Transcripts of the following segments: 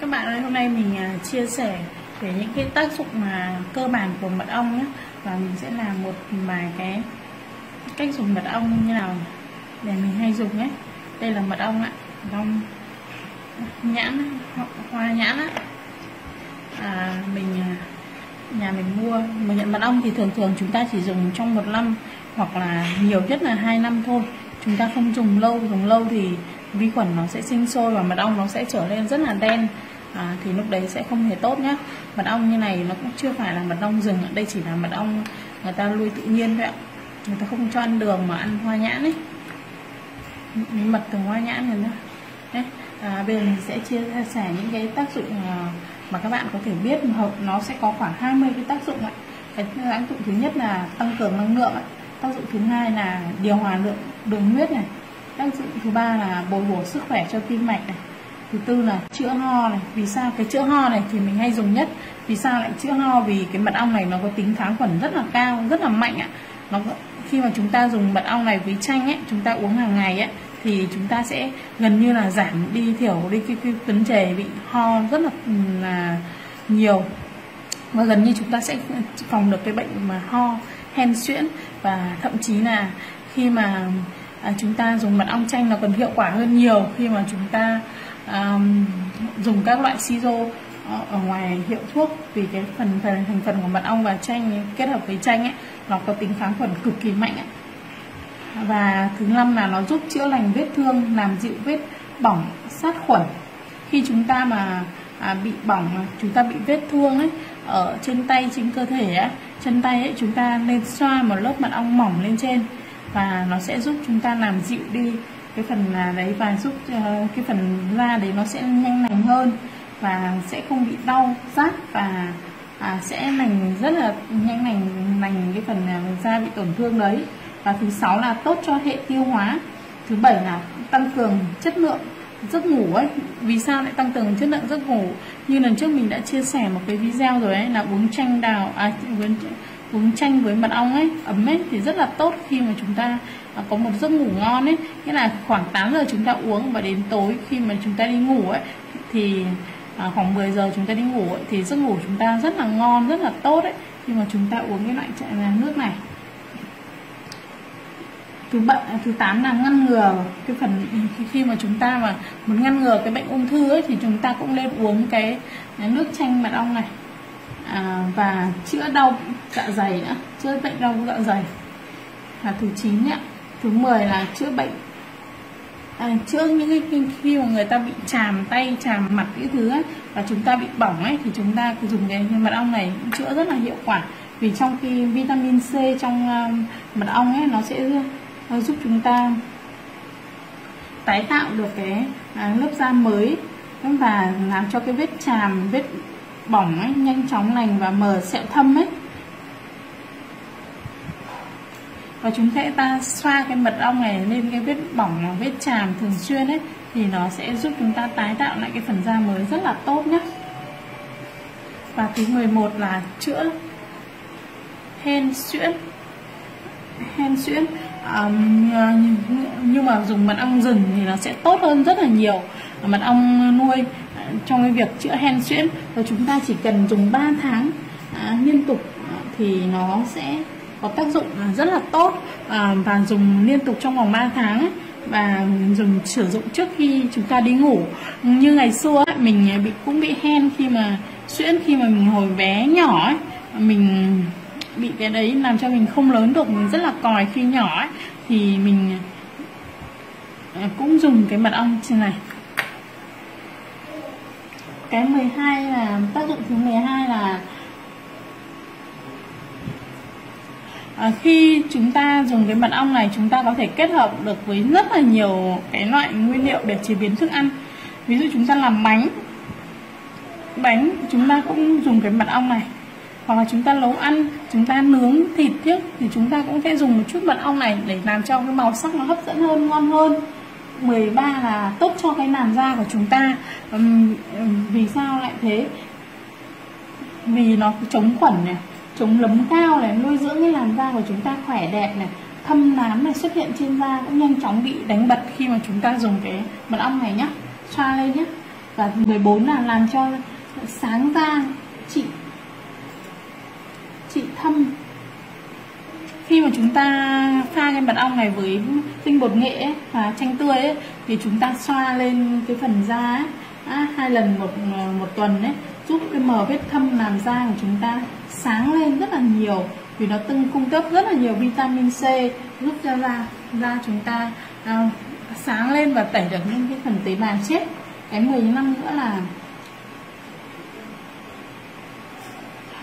các bạn ơi hôm nay mình à, chia sẻ về những cái tác dụng mà cơ bản của mật ong nhé. Và mình sẽ làm một vài cái cách dùng mật ong như nào để mình hay dùng nhé. Đây là mật ong ạ mật ong nhãn hoa nhãn á. À, mình à, nhà mình mua mà nhận mật ong thì thường thường chúng ta chỉ dùng trong một năm hoặc là nhiều nhất là hai năm thôi. Chúng ta không dùng lâu dùng lâu thì vi khuẩn nó sẽ sinh sôi và mật ong nó sẽ trở nên rất là đen à, thì lúc đấy sẽ không hề tốt nhé mật ong như này nó cũng chưa phải là mật ong rừng đây chỉ là mật ong người ta nuôi tự nhiên thôi ạ. Người ta không cho ăn đường mà ăn hoa nhãn ấy. Miếng mật từ hoa nhãn này nữa đấy. À, bây giờ mình sẽ chia sẻ những cái tác dụng à, mà các bạn có thể biết. Nó sẽ có khoảng 20 cái tác dụng ạ. Cái tác dụng thứ nhất là tăng cường năng lượng ạ. Tác dụng thứ hai là điều hòa lượng đường huyết này. Tác dụng thứ ba là bồi bổ sức khỏe cho tim mạch này thứ tư là chữa ho này. Vì sao? Cái chữa ho này thì mình hay dùng nhất. Vì sao lại chữa ho? Vì cái mật ong này nó có tính kháng khuẩn rất là cao rất là mạnh ạ. Nó khi mà chúng ta dùng mật ong này với chanh ấy chúng ta uống hàng ngày ấy thì chúng ta sẽ gần như là giảm đi thiểu đi cái, cái vấn đề bị ho rất là, ừ, là nhiều. Và gần như chúng ta sẽ phòng được cái bệnh mà ho hen suyễn. Và thậm chí là khi mà à, chúng ta dùng mật ong chanh nó còn hiệu quả hơn nhiều khi mà chúng ta um, dùng các loại siro ờ, ở ngoài hiệu thuốc vì cái phần phần thành phần của mật ong và chanh kết hợp với chanh ấy nó có tính kháng khuẩn cực kỳ mạnh ấy. và thứ năm là nó giúp chữa lành vết thương làm dịu vết bỏng sát khuẩn khi chúng ta mà à, bị bỏng chúng ta bị vết thương ấy ở trên tay trên cơ thể ấy, chân tay ấy chúng ta nên xoa một lớp mật ong mỏng lên trên và nó sẽ giúp chúng ta làm dịu đi cái phần là đấy và giúp ờ, cái phần da đấy nó sẽ nhanh lành hơn và sẽ không bị đau rát và à, sẽ lành rất là nhanh lành lành cái phần à, da bị tổn thương đấy. Và thứ sáu là tốt cho hệ tiêu hóa. Thứ bảy là tăng cường chất lượng giấc ngủ ấy. Vì sao lại tăng cường chất lượng giấc ngủ? Như lần trước mình đã chia sẻ một cái video rồi ấy là uống chanh đào à uống, uống chanh với mật ong ấy ấm ấy thì rất là tốt khi mà chúng ta à, có một giấc ngủ ngon ấy. Nghĩa là khoảng 8 giờ chúng ta uống và đến tối khi mà chúng ta đi ngủ ấy thì à, khoảng 10 giờ chúng ta đi ngủ ấy, thì giấc ngủ chúng ta rất là ngon rất là tốt ấy khi mà chúng ta uống cái loại à, nước này. Thứ bệnh à, thứ tám là ngăn ngừa cái phần khi mà chúng ta mà muốn ngăn ngừa cái bệnh ung thư ấy thì chúng ta cũng nên uống cái nước chanh mật ong này. À, và chữa đau dạ dày nữa. Chữa bệnh đau dạ dày. Là thứ chín nhé thứ 10 là chữa bệnh. À, chữa những cái khi mà người ta bị chàm tay chàm mặt cái thứ ấy và chúng ta bị bỏng ấy thì chúng ta dùng cái mật ong này chữa rất là hiệu quả. Vì trong khi vitamin C trong uh, mật ong ấy nó sẽ uh, giúp chúng ta tái tạo được cái à, lớp da mới và làm cho cái vết chàm vết bỏng ấy nhanh chóng lành và mờ sẹo thâm ấy. Và chúng ta ta xoa cái mật ong này lên cái vết bỏng vết chàm thường xuyên ấy thì nó sẽ giúp chúng ta tái tạo lại cái phần da mới rất là tốt nhé. Và thứ 11 là chữa hen suyễn. Hen suyễn à, nhưng mà dùng mật ong rừng thì nó sẽ tốt hơn rất là nhiều. Mật ong nuôi ờ, trong cái việc chữa hen suyễn và chúng ta chỉ cần dùng 3 tháng à, liên tục ờ, thì nó sẽ có tác dụng rất là tốt à, và dùng liên tục trong vòng 3 tháng và dùng sử dụng trước khi chúng ta đi ngủ. Như ngày xưa ấy, mình bị cũng bị hen khi mà suyễn khi mà mình hồi bé nhỏ ấy, mình bị cái đấy làm cho mình không lớn được mình rất là còi khi nhỏ ấy thì mình à, cũng dùng cái mật ong trên này. Cái 12 là tác dụng thứ 12 là à, khi chúng ta dùng cái mật ong này chúng ta có thể kết hợp được với rất là nhiều cái loại nguyên liệu để chế biến thức ăn. Ví dụ chúng ta làm bánh. Bánh chúng ta cũng dùng cái mật ong này. Hoặc là chúng ta nấu ăn chúng ta nướng thịt trước thì chúng ta cũng sẽ dùng một chút mật ong này để làm cho cái màu sắc nó hấp dẫn hơn ngon hơn. 13 là tốt cho cái làn da của chúng ta. Vì sao lại thế? Vì nó chống khuẩn này chống lấm cao này nuôi dưỡng cái làn da của chúng ta khỏe đẹp này thâm nám này xuất hiện trên da cũng nhanh chóng bị đánh bật khi mà chúng ta dùng cái mật ong này nhá. Xoa lên nhé và 14 là làm cho sáng da trị trị thâm. Khi mà chúng ta pha cái mật ong này với tinh bột nghệ ấy, và chanh tươi ấy, thì chúng ta xoa lên cái phần da ấy, à, hai lần một một tuần ấy giúp cái mờ vết thâm làm da của chúng ta sáng lên rất là nhiều vì nó từng cung cấp rất là nhiều vitamin C giúp cho da da chúng ta à, sáng lên và tẩy được những cái phần tế bào chết. Cái 10 năm nữa là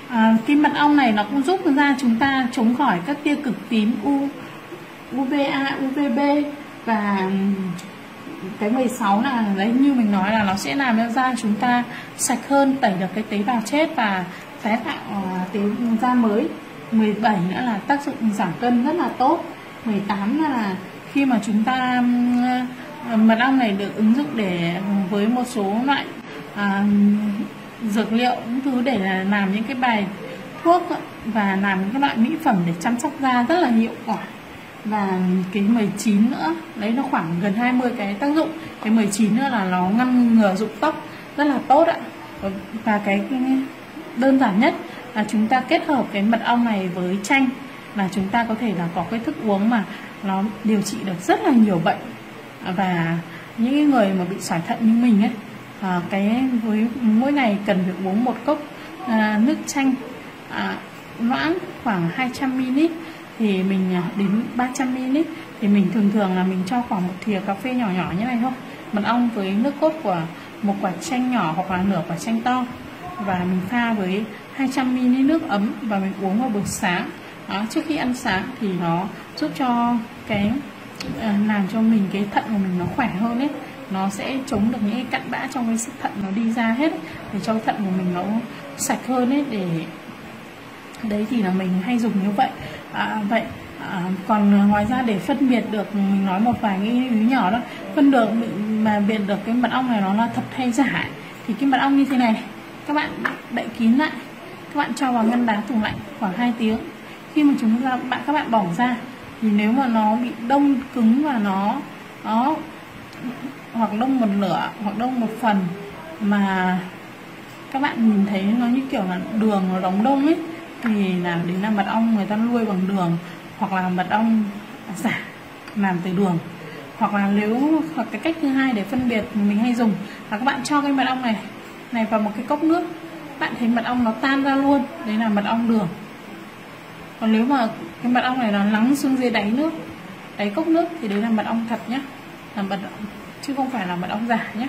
à, cái mật ong này nó cũng giúp da chúng ta chống khỏi các tia cực tím U, UVA, UVB và cái 16 là đấy như mình nói là nó sẽ làm cho da chúng ta sạch hơn tẩy được cái tế bào chết và tái tạo ờ, tế da mới. 17 nữa là tác dụng giảm cân rất là tốt. 18 là khi mà chúng ta mật ong này được ứng dụng để với một số loại à, dược liệu những thứ để làm những cái bài thuốc và làm những cái loại mỹ phẩm để chăm sóc da rất là hiệu quả. Và cái 19 nữa đấy nó khoảng gần 20 cái tác dụng. Cái 19 nữa là nó ngăn ngừa rụng tóc rất là tốt ạ. Và cái đơn giản nhất là chúng ta kết hợp cái mật ong này với chanh là chúng ta có thể là có cái thức uống mà nó điều trị được rất là nhiều bệnh. Và những người mà bị sỏi thận như mình ấy à, cái với mỗi ngày cần phải uống một cốc à, nước chanh à, loãng khoảng 200 ml thì mình à, đến 300 ml thì mình thường thường là mình cho khoảng một thìa cà phê nhỏ nhỏ như này thôi. Mật ong với nước cốt của một quả chanh nhỏ hoặc là nửa quả chanh to và mình pha với 200 ml nước ấm và mình uống vào buổi sáng. Đó, trước khi ăn sáng thì nó giúp cho cái ờ, làm cho mình cái thận của mình nó khỏe hơn ấy. Nó sẽ chống được những cái cặn bã trong cái thận nó đi ra hết ấy, để cho thận của mình nó sạch hơn ấy để đấy thì là mình hay dùng như vậy. À, vậy à, còn ngoài ra để phân biệt được mình nói một vài cái ý nhỏ đó phân được mà biệt được cái mật ong này nó là thật hay giả thì cái mật ong như thế này các bạn đậy kín lại. Các bạn cho vào ngăn đá tủ lạnh khoảng 2 tiếng. Khi mà chúng ta, bạn, các bạn bỏ ra, thì nếu mà nó bị đông cứng và nó nó hoặc đông một nửa, hoặc đông một phần mà các bạn nhìn thấy nó như kiểu là đường nó đóng đông ấy, thì là đến là mật ong người ta nuôi bằng đường, hoặc là mật ong giả làm từ đường. Hoặc là nếu, hoặc cái cách thứ hai để phân biệt mình hay dùng là các bạn cho cái mật ong này này vào một cái cốc nước. Bạn thấy mật ong nó tan ra luôn, đấy là mật ong đường. Còn nếu mà cái mật ong này nó lắng xuống dưới đáy nước, đáy cốc nước thì đấy là mật ong thật nhá. Là mật chứ không phải là mật ong giả nhé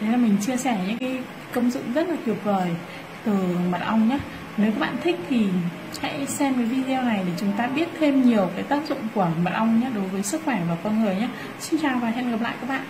đấy là mình chia sẻ những cái công dụng rất là tuyệt vời từ mật ong nhé nếu các bạn thích thì hãy xem cái video này để chúng ta biết thêm nhiều cái tác dụng của mật ong nhé đối với sức khỏe và con người nhé xin chào và hẹn gặp lại các bạn.